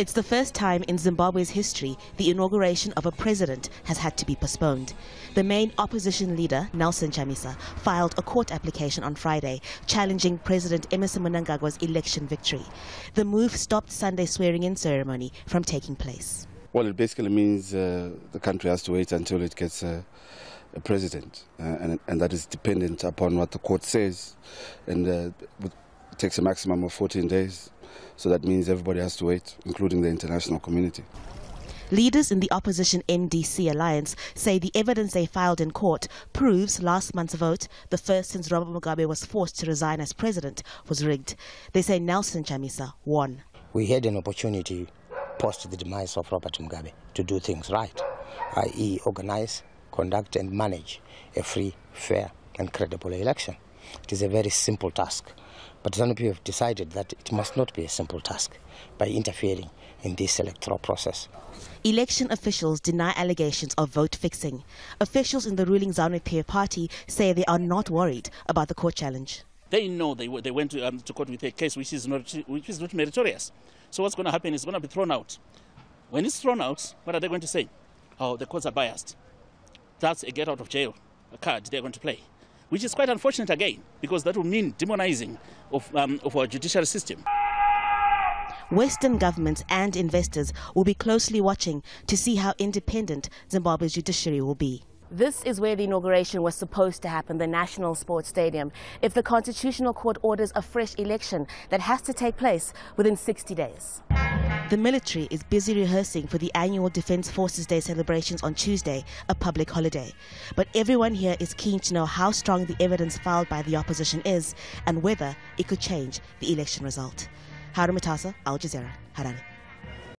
It's the first time in Zimbabwe's history the inauguration of a president has had to be postponed. The main opposition leader, Nelson Chamisa, filed a court application on Friday challenging President Emmerson Mnangagwa's election victory. The move stopped Sunday's swearing-in ceremony from taking place. Well, it basically means uh, the country has to wait until it gets uh, a president, uh, and, and, that is dependent upon what the court says, and uh, it takes a maximum of 14 days. So that means everybody has to wait, including the international community. Leaders in the opposition MDC alliance say the evidence they filed in court proves last month's vote, the first since Robert Mugabe was forced to resign as president, was rigged. They say Nelson Chamisa won. We had an opportunity post the demise of Robert Mugabe to do things right, i.e. organize, conduct and manage a free, fair and credible election. It is a very simple task. But ZANU-PF have decided that it must not be a simple task by interfering in this electoral process. Election officials deny allegations of vote fixing. Officials in the ruling ZANU-PF party say they are not worried about the court challenge. They know they, they went to, um, to court with a case which is, not, which is not meritorious. So what's going to happen is going to be thrown out. When it's thrown out, what are they going to say? Oh, the courts are biased. That's a get out of jail a card they're going to play which is quite unfortunate again, because that would mean demonizing of, um, of our judicial system. Western governments and investors will be closely watching to see how independent Zimbabwe's judiciary will be. This is where the inauguration was supposed to happen, the National Sports Stadium. If the Constitutional Court orders a fresh election that has to take place within 60 days. The military is busy rehearsing for the annual Defence Forces Day celebrations on Tuesday, a public holiday. But everyone here is keen to know how strong the evidence filed by the opposition is and whether it could change the election result. Haru Mutasa, Al Jazeera, Harare.